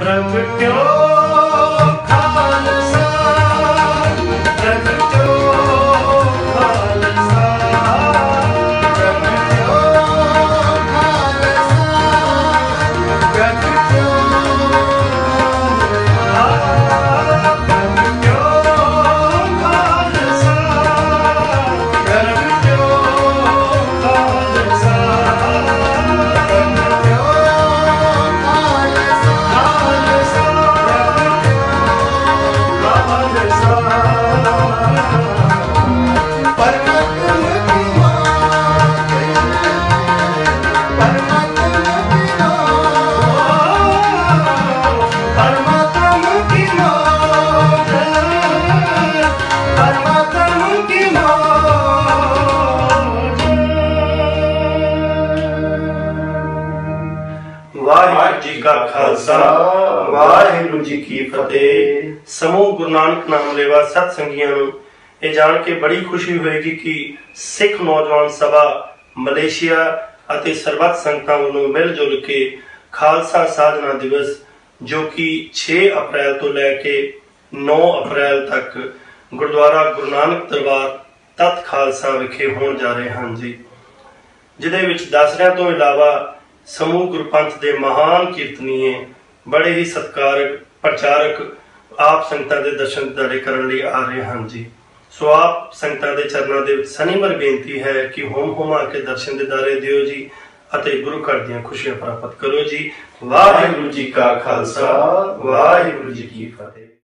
प्रगट्यो ਵਾਹਿਗੁਰੂ ਜੀ ਕਾ ਖਾਲਸਾ ਵਾਹਿਗੁਰੂ ਜੀ ਕੀ ਫਤਿਹ। ਸਮੂਹ ਗੁਰੂ ਨਾਨਕ ਨਾਮ ਲੈਵਾ ਸਤ ਸੰਗੀਆਂ ਨੂੰ ਇਹ ਜਾਣ ਕੇ ਬੜੀ ਖੁਸ਼ੀ ਹੋਏਗੀ ਕਿ ਸਿੱਖ ਨੌਜਵਾਨ ਸਭਾ ਮਲੇਸ਼ੀਆ ਅਤੇ ਸਰਬੱਤ ਸੰਗਤਾਂ ਵੱਲੋਂ ਮਿਲ ਜੁਲ ਕੇ ਖਾਲਸਾ ਸਾਧਨਾ ਦਿਵਸ, ਜੋ ਕਿ 6 ਅਪ੍ਰੈਲ ਤੋਂ ਲੈ ਕੇ 9 ਅਪ੍ਰੈਲ ਤੱਕ ਗੁਰਦੁਆਰਾ ਗੁਰੂ ਨਾਨਕ ਦਰਬਾਰ ਤਤ ਖਾਲਸਾ ਵਿਖੇ ਹੋਣ ਜਾ ਰਹੇ ਹਨ ਜੀ। ਜਿਹਦੇ ਵਿੱਚ ਦਸਰਿਆਂ ਤੋਂ ਇਲਾਵਾ ਸਮੂਹ ਗੁਰਪੰਥ ਦੇ ਮਹਾਨ ਕੀਰਤਨੀਏ ਬੜੇ ਹੀ ਸਤਿਕਾਰਕ, ਪ੍ਰਚਾਰਕ ਆਪ ਸੰਗਤਾਂ ਦੇ ਦਰਸ਼ਨ ਦਿਦਾਰੇ ਕਰਨ ਲਈ ਆ ਰਹੇ ਹਨ ਜੀ। ਸੋ ਆਪ ਸੰਗਤਾਂ ਦੇ ਚਰਨਾਂ ਦੇ ਵਿੱਚ ਸਨਿਮਰ ਬੇਨਤੀ ਹੈ ਕਿ ਹੋਮ ਹੋਮਾ ਕੇ ਦਰਸ਼ਨ ਦਿਦਾਰੇ ਦਿਓ ਜੀ ਅਤੇ ਗੁਰੂ ਘਰ ਦੀਆਂ ਖੁਸ਼ੀਆਂ ਪ੍ਰਾਪਤ ਕਰੋ ਜੀ। ਵਾਹਿਗੁਰੂ ਜੀ ਕਾ ਖਾਲਸਾ, ਵਾਹਿਗੁਰੂ ਜੀ ਕੀ ਫਤਿਹ।